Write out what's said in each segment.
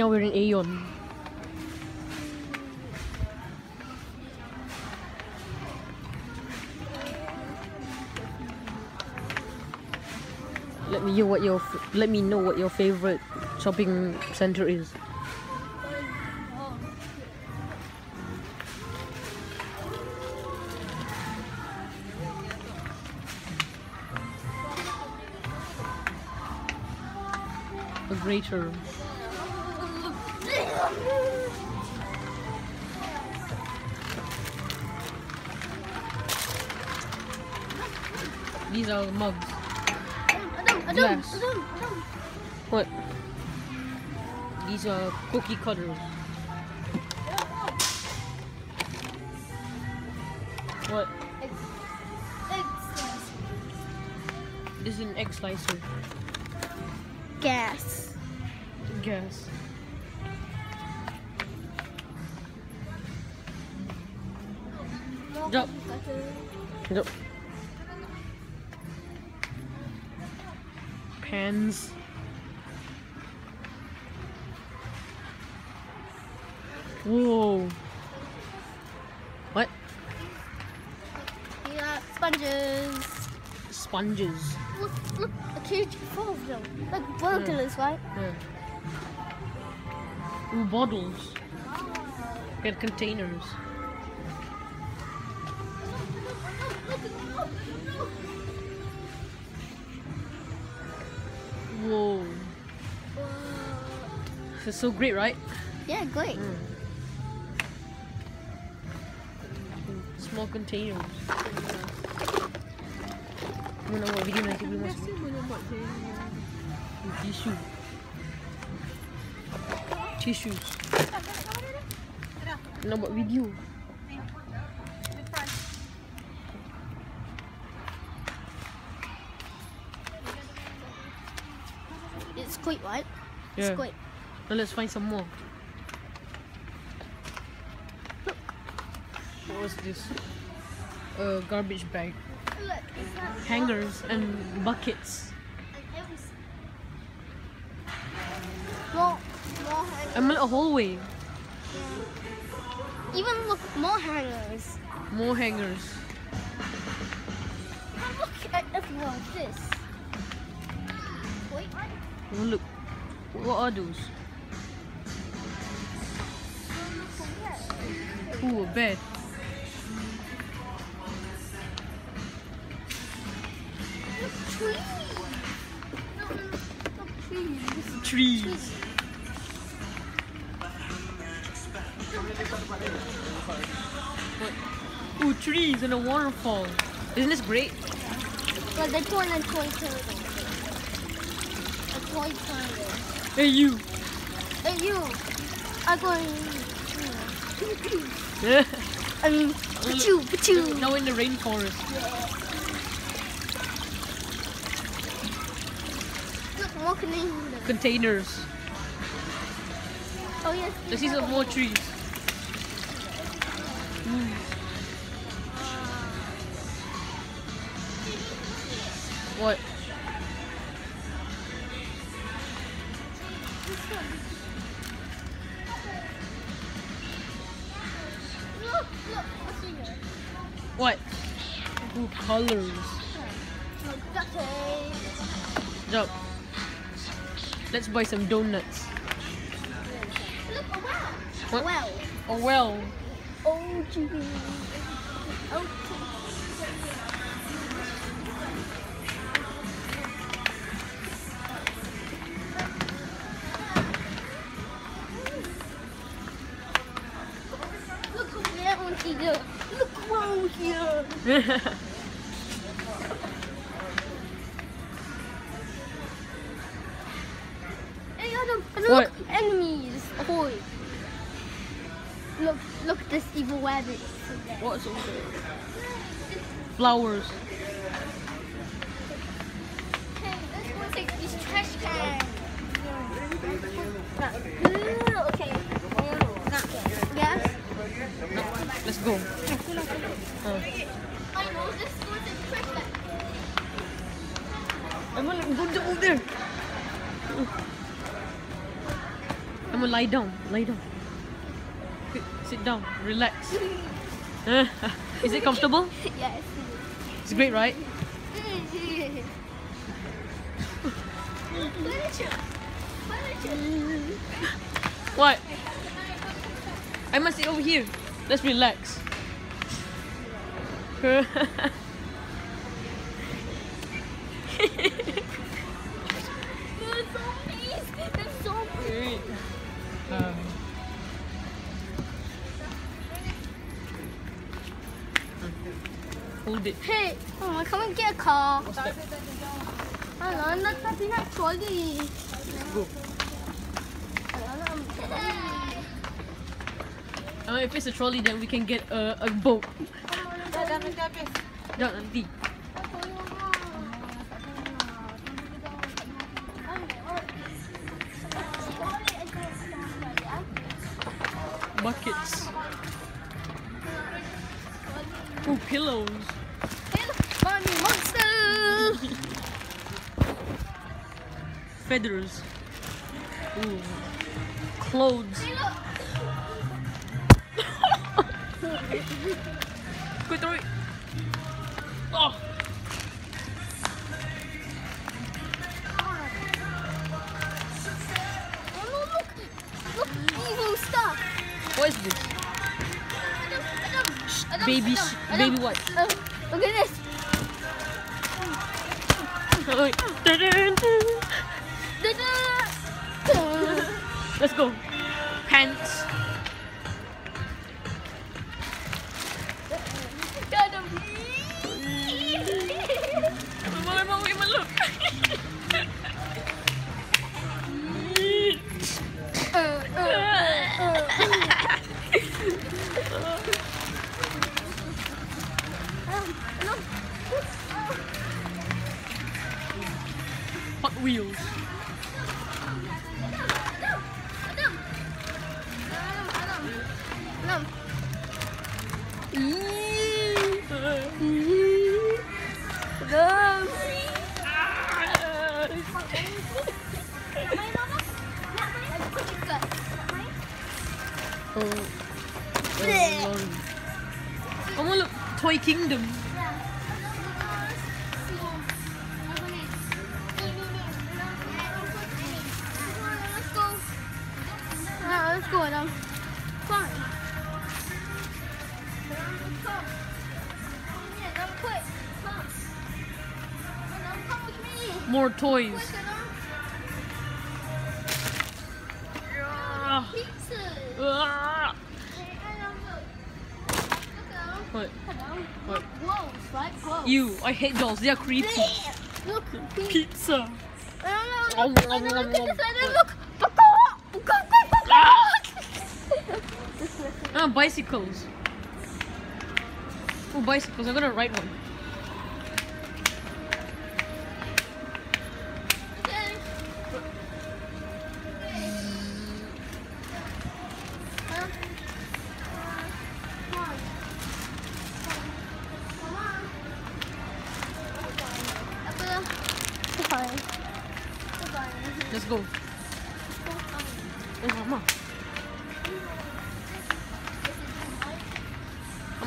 Now we're in Aeon. Let me know what your let me know what your favorite shopping center is. A greater. These are mugs. Adam, Adam, Glass. Adam, Adam. What? These are cookie cutters. What? Egg, egg slice. This is an egg slicer. Gas. Guess. Jump. Yep. Pens. Whoa. What? We got sponges. Sponges. Look, look, a cage full of them. Like burglars, right? Yeah. Ooh, bottles. Get containers. Is so great, right? Yeah, great. Mm. Small containers. Mana buat video nanti boleh masuk. Tisu. Tissues. Nak buat video. It's great, right? Yeah. Now let's find some more. What was this? A garbage bag. Look, Hangers and buckets. More, more hangers. I'm in a hallway. Even look, more hangers. More hangers. Look at everyone. This. Wait. Look. What are those? Ooh, a bed. No, no, trees. Trees. Trees. Ooh, trees and a waterfall. Isn't this great? But they put in a toy turtle. A toy turtle. Hey, you. Hey, you. I'm going. Um, yeah. I mean, pachoo, pachoo. now in the rainforest. Look, more containers. Containers. Oh, yes. Let's see some more trees. Ooh. What? Let's buy some donuts. Look, a well. What? A well. Oh well. Oh, gee. Oh, Look here. Look around here. Hey, Adam, look, What? enemies. Ahoy. Look, look at this evil rabbit. What's over there? Flowers. Hey, let's go take these trash cans. Okay. Yes. Let's go. Uh, I know this trash can. I'm gonna go over there. I'm I'm gonna lie down. Lie down. Sit down. Relax. Is it comfortable? Yes. It's great, right? What? I must sit over here. Let's relax. hold it. Hey, oh, come and get a car. What's that? Alam, nak tapi nak trolley. Go. Alam, Uh, if it's a trolley, then we can get a, a boat. Dah nanti. Buckets. Feathers. Ooh. Clothes. Quick, throw it. Oh. Oh no, look. Look, evil stuff. What is this? Adam, Adam, Adam, Baby, Adam, sh- Adam. baby what? Uh, look at this. Let's go. Pants. Oh. oh. Mama, look. Toy Kingdom. Let's go. Let's go, Adam. Fine. Let's go. Yeah, Adam, quick. Come. Adam, come with me. More toys. Quick, Adam. Pizzas. Hey, Adam, look. Look, Adam. What? What? Gloves, right? Gloves. You. I hate dolls. They are creepy. Look, pizza. Pizza. Adam, look, look at this, Adam, look. Ah, bicycles. Oh, bicycles. I'm gonna ride one.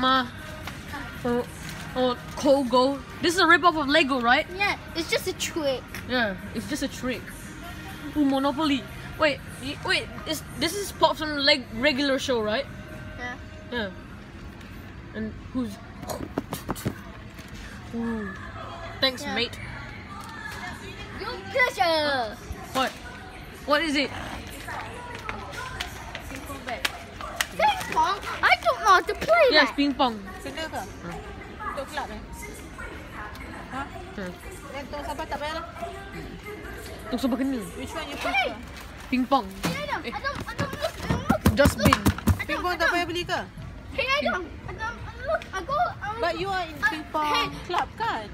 Mama. Oh, oh, Kogo. This is a rip-off of Lego, right? Yeah, it's just a trick. Yeah, it's just a trick. Ooh, Monopoly. Wait, wait. This this is pop from leg regular show, right? Yeah. Yeah. And who's? Ooh. Thanks, Yeah. mate. Your pleasure. What? What is it? Pong. I don't know how to play Yes, that. ping pong. Senda ke? Untuk kelab eh? Ha? Hmm. Dan untuk sampai tak payah lah. Untuk sebelah kena. Which one you Hey, prefer? Ping pong. hey Adam, Eh. Adam, Adam, look, look. Dustbin. Ping pong tak payah beli ke? Hey Adam, Adam, look, I go. I want But to- you are in Uh, ping pong hey. club kan?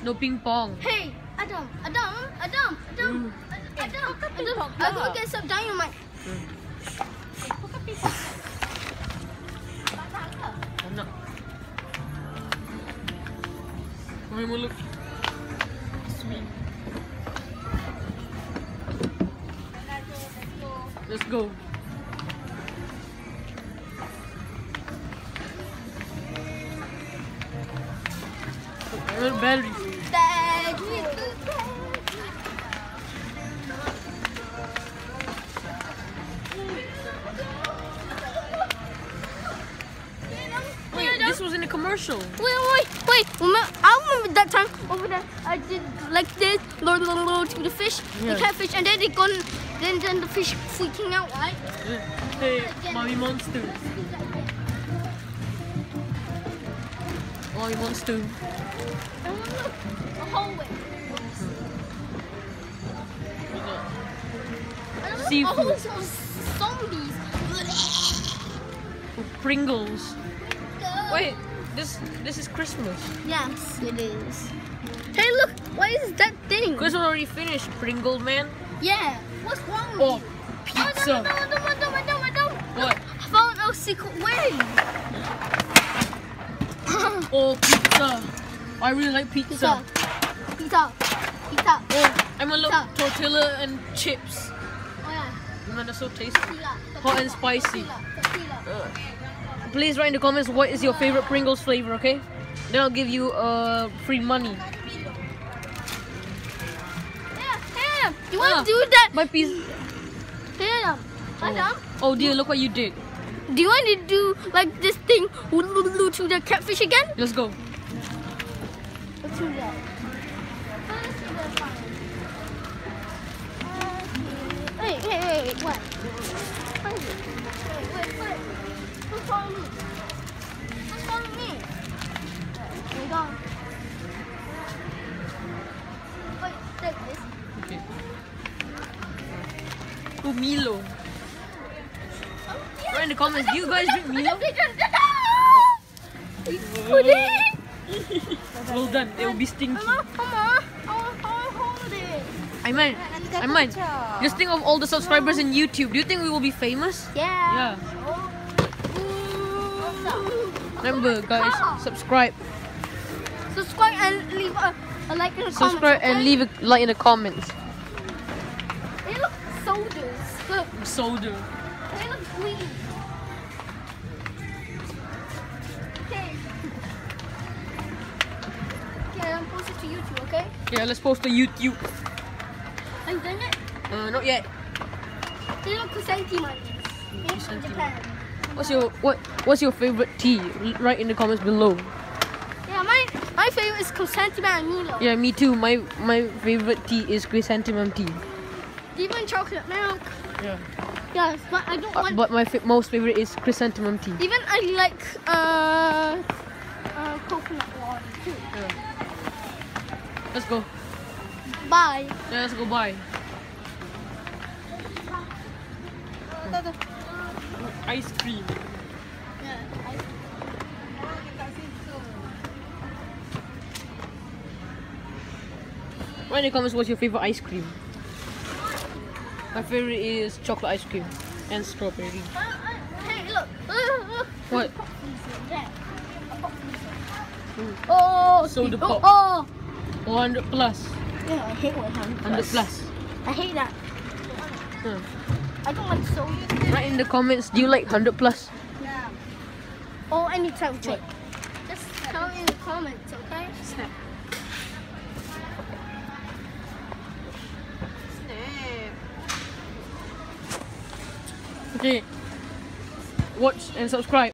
No ping pong. Hey, Adam, Adam, Adam, Adam, Mm. Adam, kau kan Adam, ping-pong I go club. get some dynamite. Hmm. Eh, kau kan ping pong. Tak nak ke? Tak nak. Mami mau look. Sweet. Let's Let's go. Berries. Berries. This was in a commercial. Wait, wait, wait. I remember that time over there. I did like this, lord, lord, lord, to the fish, Yeah. the catfish, and then they gone. Then, then the fish freaking out, right? Hey, mommy monster. Mommy monster. And look, the hallway. Seafood. Zombies. Pringles. Wait, this this is Christmas. Yes, it is. Hey, look! What is that thing? Christmas already finished, Pringle man. Yeah. What's wrong with oh, you? Pizza. Oh, no, no, no, no, no, no, no. What? I found a secret way. oh, pizza. I really like pizza. Pizza. Pizza. pizza. Oh, I'm gonna look pizza. tortilla and chips. Oh, yeah. Man, that's so tasty. Hot and spicy. Tortilla. Tortilla. Please write in the comments what is your favorite Pringles flavor, okay? Then I'll give you uh free money. Yeah, yeah. You want Ah. to do that? My pizza. Yeah. Madam, Oh dear, look what you did. do you want to do like this thing to the catfish again? Let's go. Let's do that. Let's do that fine. Wait, wait, wait, wait, what? What is it? Wait, wait, wait. Who's calling me? Who's calling me? There you go. Wait, take this. Okay. Oh, Milo. Write in the comments, do you guys drink Milo? Well done, it will be stinky. I want, I want to hold it. I meant, I meant, just think of all the subscribers in YouTube. Do you think we will be famous? Yeah. Yeah. Remember, guys, subscribe. Subscribe and leave a, a like in the Subscribe comments. and okay? leave a like in the comments. They look soldiers. Look, Soldier. they look green. Okay. Okay, I'm posting to YouTube, okay? Yeah, let's post to YouTube. Are you doing it? Uh, not yet. They look chrysanthemums. Made in Japan. What's your what? What's your favorite tea? Write in the comments below. Yeah, my my favorite is chrysanthemum and Milo. Yeah, me too. My my favorite tea is chrysanthemum tea. Even chocolate milk. Yeah. Yes, but I don't Uh, want. but my fa- most favorite is chrysanthemum tea. Even I like uh, uh coconut water too. Yeah. Let's go. Bye. Yeah, let's go buy. Ice cream. Write in the comments what's your favorite ice cream. My favorite is chocolate ice cream and strawberry. Hey, look. What? Oh, Soda oh, pop. Oh, 100 plus. yeah, I hate 100 100 plus. I hate that. Huh. I don't like soda. Write in the comments, do you like 100 plus? Yeah. Oh, anytime check. Just tell me in the comments, okay? Snap. Snap. Okay. Watch and subscribe.